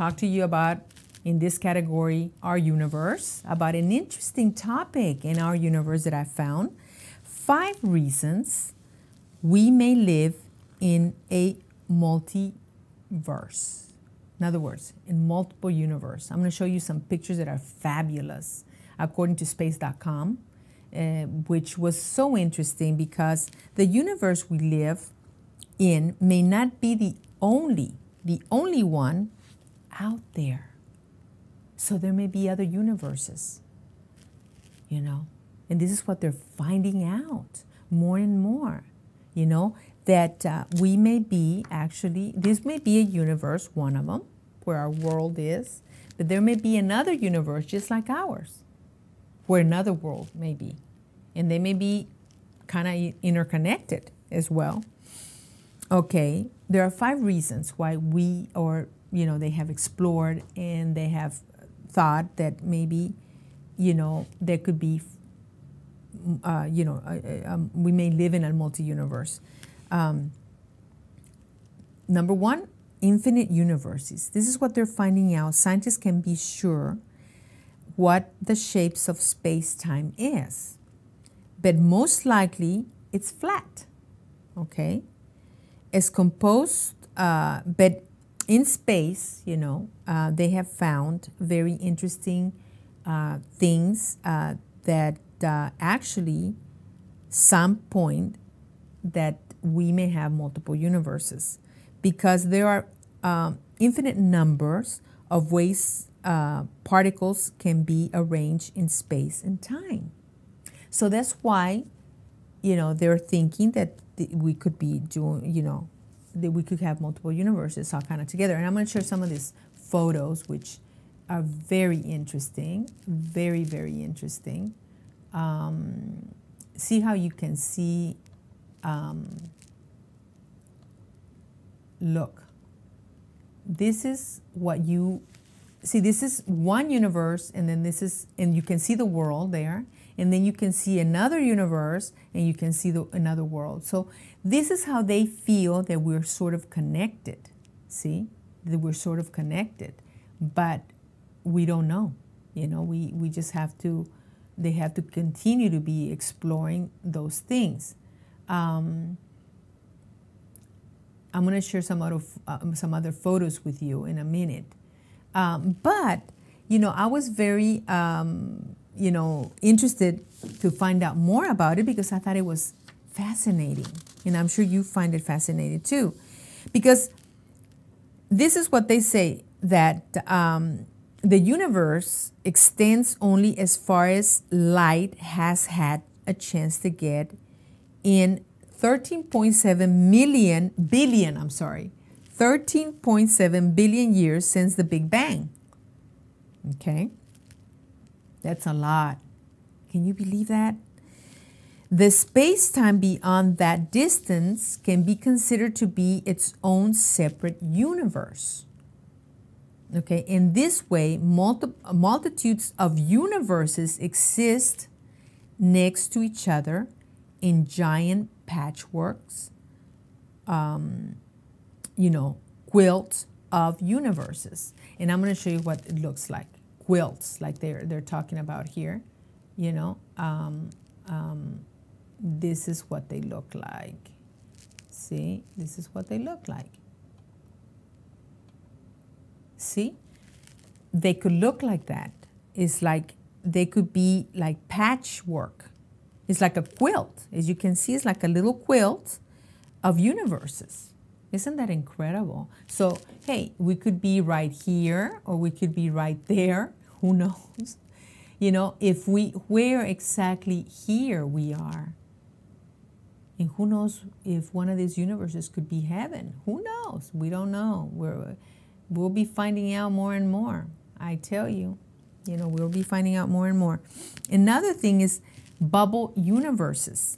talk to you about, in this category, our universe, about an interesting topic in our universe that I found. Five reasons we may live in a multiverse. In other words, in multiple universe. I'm going to show you some pictures that are fabulous according to space.com, uh, which was so interesting because the universe we live in may not be the only, the only one out there. So there may be other universes, you know, and this is what they're finding out more and more, you know, that uh, we may be actually, this may be a universe, one of them, where our world is, but there may be another universe just like ours, where another world may be. And they may be kind of interconnected as well. Okay, there are five reasons why we, or, you know, they have explored and they have thought that maybe, you know, there could be, uh, you know, uh, um, we may live in a multi-universe. Um, number one, infinite universes. This is what they're finding out. Scientists can be sure what the shapes of space-time is. But most likely, it's flat, okay? It's composed, uh, but in space, you know, uh, they have found very interesting uh, things uh, that uh, actually some point that we may have multiple universes because there are um, infinite numbers of ways uh, particles can be arranged in space and time. So that's why, you know, they're thinking that we could be doing, you know, that we could have multiple universes all kind of together. And I'm going to share some of these photos, which are very interesting, very, very interesting. Um, see how you can see, um, look, this is what you, see this is one universe and then this is, and you can see the world there and then you can see another universe and you can see the, another world. So this is how they feel that we're sort of connected. See, that we're sort of connected, but we don't know. You know, we, we just have to, they have to continue to be exploring those things. Um, I'm going to share some other, uh, some other photos with you in a minute. Um, but, you know, I was very, um, you know, interested to find out more about it because I thought it was fascinating. And I'm sure you find it fascinating too. Because this is what they say that um, the universe extends only as far as light has had a chance to get in 13.7 million billion, I'm sorry, 13.7 billion years since the Big Bang. Okay? That's a lot. Can you believe that? The space-time beyond that distance can be considered to be its own separate universe. Okay, in this way, multi multitudes of universes exist next to each other in giant patchworks, um, you know, quilts of universes. And I'm going to show you what it looks like. Quilts, like they're, they're talking about here, you know. Um, um, this is what they look like. See, this is what they look like. See, they could look like that. It's like they could be like patchwork. It's like a quilt. As you can see, it's like a little quilt of universes. Isn't that incredible? So, hey, we could be right here or we could be right there. Who knows? You know, if we, where exactly here we are, and who knows if one of these universes could be heaven? Who knows? We don't know. We're, we'll be finding out more and more. I tell you, you know, we'll be finding out more and more. Another thing is bubble universes.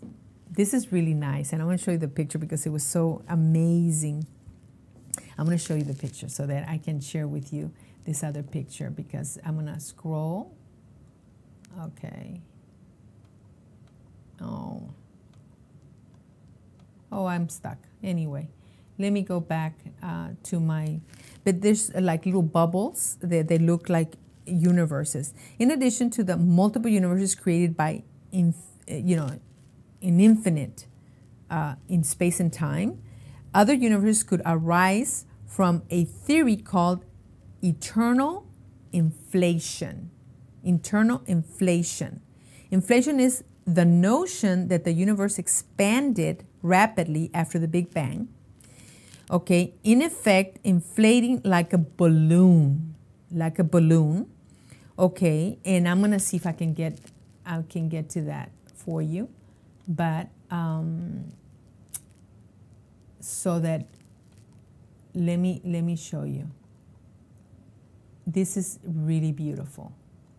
This is really nice, and I want to show you the picture because it was so amazing. I'm going to show you the picture so that I can share with you this other picture because I'm going to scroll. Okay. Oh. Oh, I'm stuck. Anyway, let me go back uh, to my, but there's uh, like little bubbles that they look like universes. In addition to the multiple universes created by, inf- uh, you know, an infinite uh, in space and time, other universes could arise from a theory called eternal inflation. Internal inflation. Inflation is the notion that the universe expanded rapidly after the Big Bang. Okay, in effect, inflating like a balloon, like a balloon. Okay, and I'm gonna see if I can get, I can get to that for you, but um, so that let me let me show you. This is really beautiful.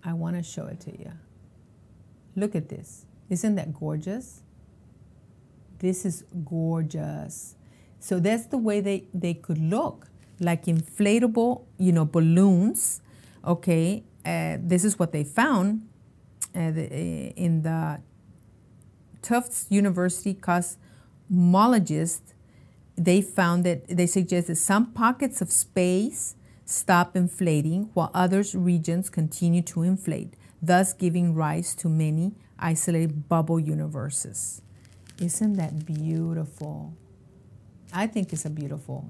I want to show it to you. Look at this. Isn't that gorgeous? This is gorgeous. So that's the way they, they could look like inflatable, you know, balloons. Okay, uh, this is what they found uh, uh, in the Tufts University cosmologists. They found that they suggested some pockets of space stop inflating while other regions continue to inflate, thus giving rise to many isolated bubble universes. Isn't that beautiful? I think it's a beautiful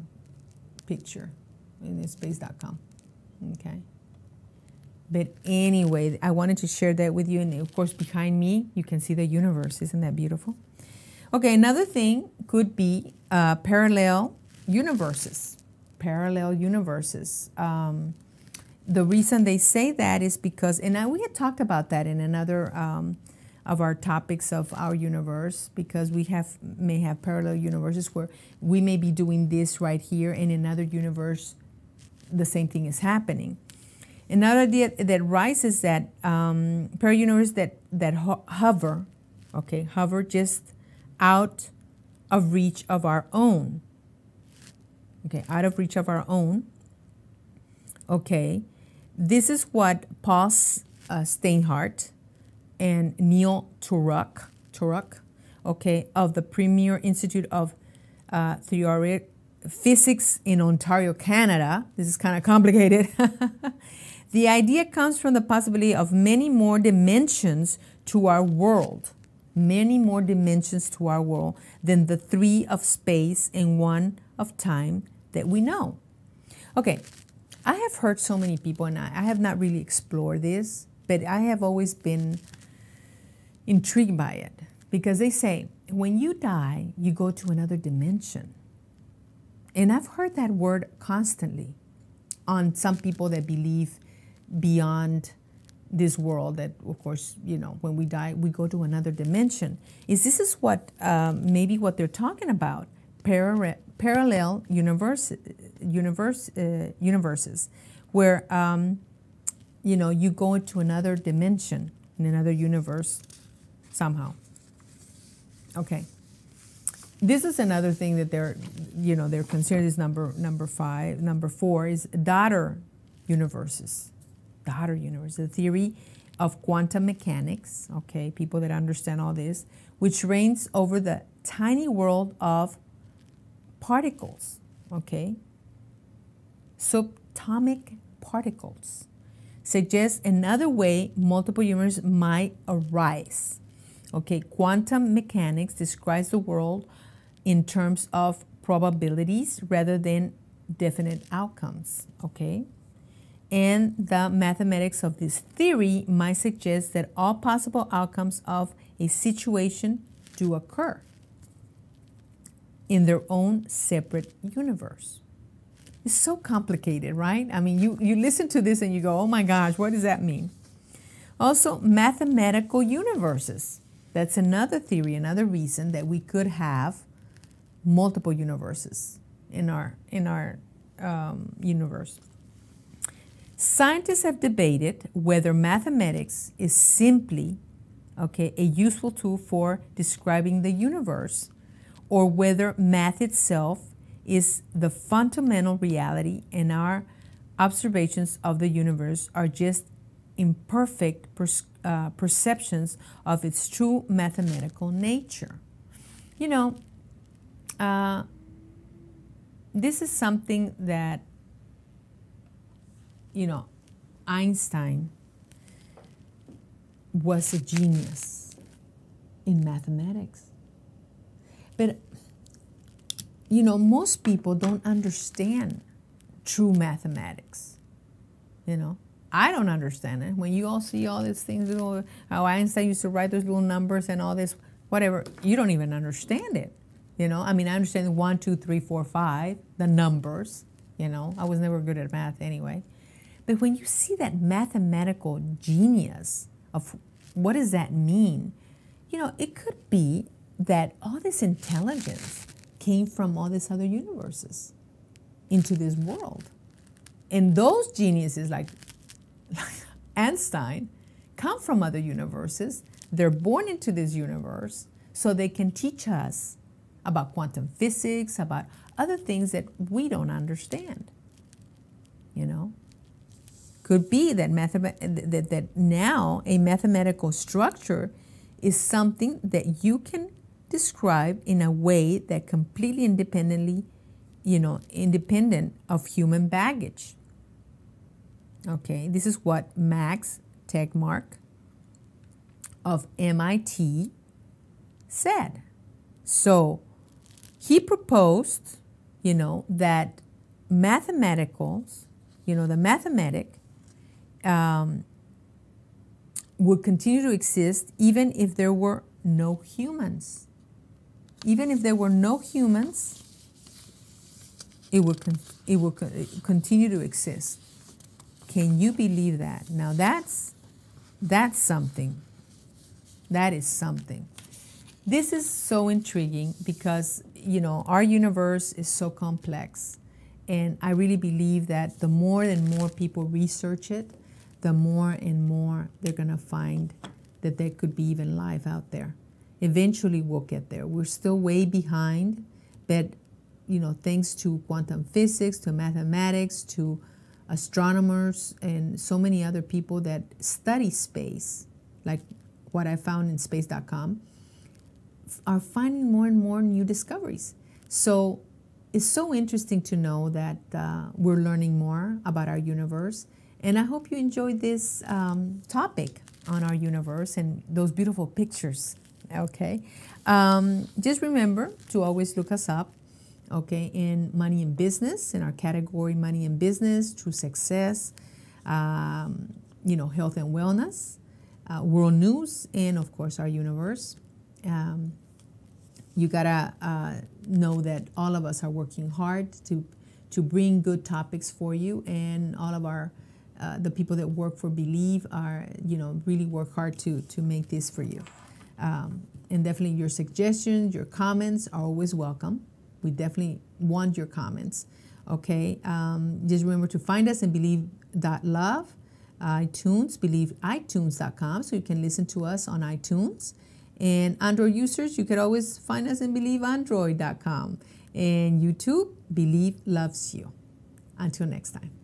picture in space.com. Okay. But anyway, I wanted to share that with you. And of course, behind me, you can see the universe. Isn't that beautiful? Okay, another thing could be uh, parallel universes parallel universes. Um, the reason they say that is because, and I, we had talked about that in another um, of our topics of our universe, because we have may have parallel universes where we may be doing this right here, and in another universe, the same thing is happening. Another idea that rises that um, parallel universe that that ho- hover, okay, hover just out of reach of our own okay, out of reach of our own. Okay, this is what Paul uh, Steinhardt and Neil Turok, Turok, okay, of the Perimeter Institute of uh, Physics in Ontario, Canada. This is kind of complicated. the idea comes from the possibility of many more dimensions to our world, many more dimensions to our world than the three of space and one of time that we know. Okay, I have heard so many people, and I, I have not really explored this, but I have always been intrigued by it because they say when you die, you go to another dimension. And I've heard that word constantly on some people that believe beyond this world that of course you know when we die we go to another dimension is this is what um, maybe what they're talking about Para- parallel universe, universe, uh, universes where um, you know you go into another dimension in another universe somehow. Okay. This is another thing that they're, you know, they're considering is number number five, number four is daughter universes, daughter universe, the theory of quantum mechanics. Okay, people that understand all this, which reigns over the tiny world of particles, okay? Subatomic particles suggests another way multiple universes might arise. Okay, quantum mechanics describes the world in terms of probabilities rather than definite outcomes. Okay, and the mathematics of this theory might suggest that all possible outcomes of a situation do occur in their own separate universe. It's so complicated, right? I mean, you, you listen to this and you go, oh my gosh, what does that mean? Also, mathematical universes. That's another theory, another reason that we could have multiple universes in our, in our um, universe. Scientists have debated whether mathematics is simply okay, a useful tool for describing the universe or whether math itself is the fundamental reality and our observations of the universe are just imperfect uh, perceptions of its true mathematical nature. You know, uh, this is something that you know, Einstein was a genius in mathematics. But, you know, most people don't understand true mathematics. You know, I don't understand it. When you all see all these things, you know, how Einstein used to write those little numbers and all this, whatever, you don't even understand it. You know, I mean, I understand one, two, three, four, five, the numbers. You know, I was never good at math anyway. But when you see that mathematical genius of what does that mean, you know, it could be that all this intelligence came from all these other universes into this world. And those geniuses like, like Einstein come from other universes. They're born into this universe so they can teach us about quantum physics, about other things that we don't understand. You know? Could be that, that, that now a mathematical structure is something that you can describe in a way that completely independently, you know, independent of human baggage. Okay, this is what Max Tegmark of MIT said. So he proposed, you know, that mathematicals, you know, the mathematic um, would continue to exist even if there were no humans. Even if there were no humans, it would, it would co- continue to exist. Can you believe that? Now that's that's something. That is something. This is so intriguing because you know, our universe is so complex. And I really believe that the more and more people research it, the more and more they're going to find that there could be even life out there. Eventually, we'll get there. We're still way behind, but you know, thanks to quantum physics, to mathematics, to astronomers, and so many other people that study space, like what I found in space.com, are finding more and more new discoveries. So it's so interesting to know that uh, we're learning more about our universe. And I hope you enjoyed this um, topic on our universe and those beautiful pictures. Okay. Um, just remember to always look us up, okay, in Money and Business, in our category Money and Business, True Success, um, you know, Health and Wellness, uh, World News, and of course our universe. Um, you gotta uh, know that all of us are working hard to to bring good topics for you, and all of our uh, the people that work for Believe are you know really work hard to to make this for you. Um, and definitely your suggestions, your comments are always welcome. We definitely want your comments. Okay, um, just remember to find us in believe.love, iTunes, believe.itunes.com, so you can listen to us on iTunes. And Android users, you can always find us in believeandroid.com. And YouTube, Believe Loves You. Until next time.